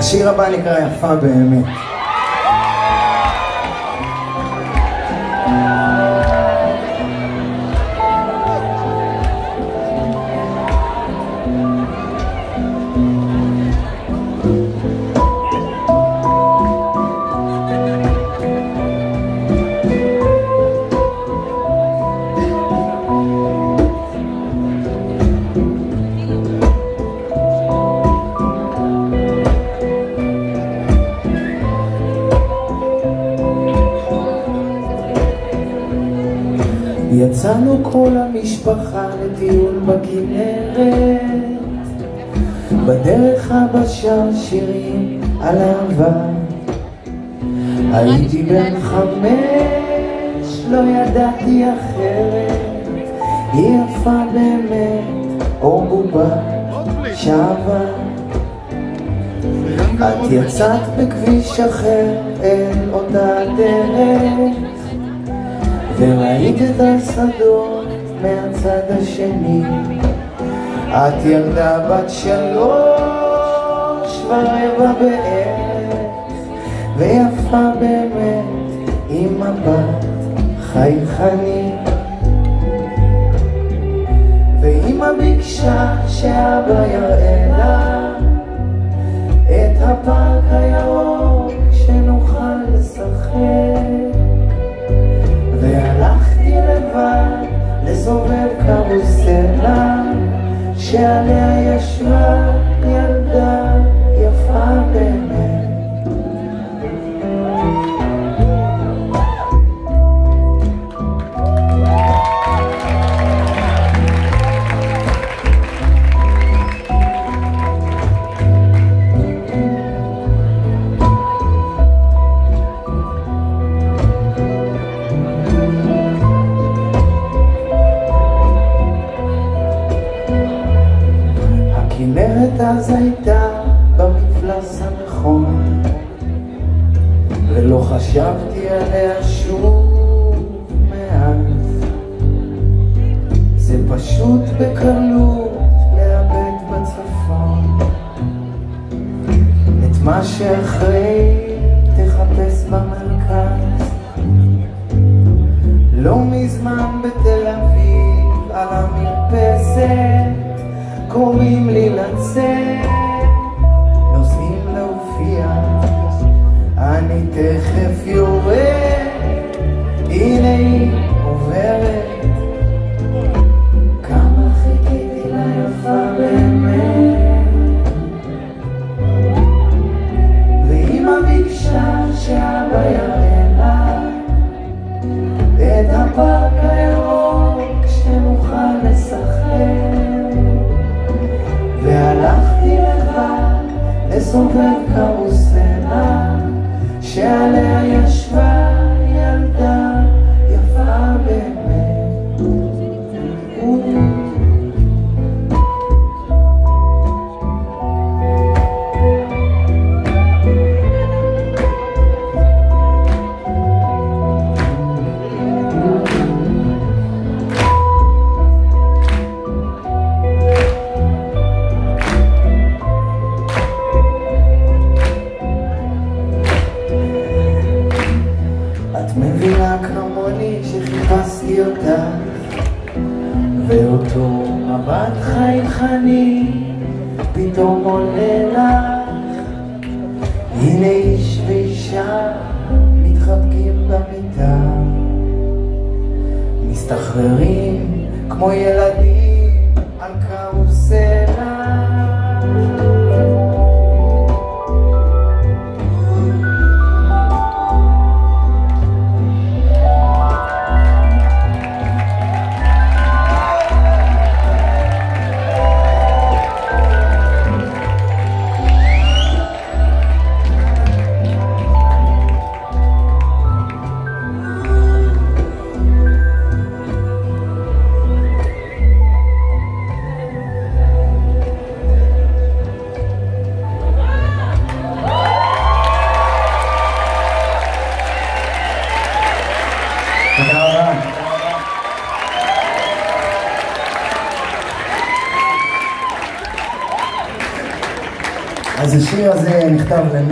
השיר הבא נקרא יפה באמת. יצאנו כל המשפחה לטיול בכנרת בדרך אבא שר שירים על אהבה. הייתי בן חמש, לא ידעתי אחרת. היא יפה באמת, אור בובה שעבה. את יצאת בכביש אחר אל אותה דרך וראית את השדות מהצד השני. את ילדה בת שלוש ורבע בערך ויפה באמת עם מבט חייכני. ואמא ביקשה שאבא יראה לסובב קרוסלה שעליה ישבה אז הייתה במפלס הנכון. ולא חשבתי עליה שוב מאז זה פשוט בקלות לאבד בצפון. את מה שאחרי תחפש במרכז. לא מזמן בתל אביב על המרפסת קוראים לי לצאת, נוסעים להופיע, אני תכף יורד, הנה היא עוברת. כמה לה את לסובב קרוסלה שעליה ישבה ילדה מבט חייכני פתאום עולה לך. הנה איש ואישה מתחבקים במיטה. מסתחררים כמו ילדים אז השיר הזה נכתב למי...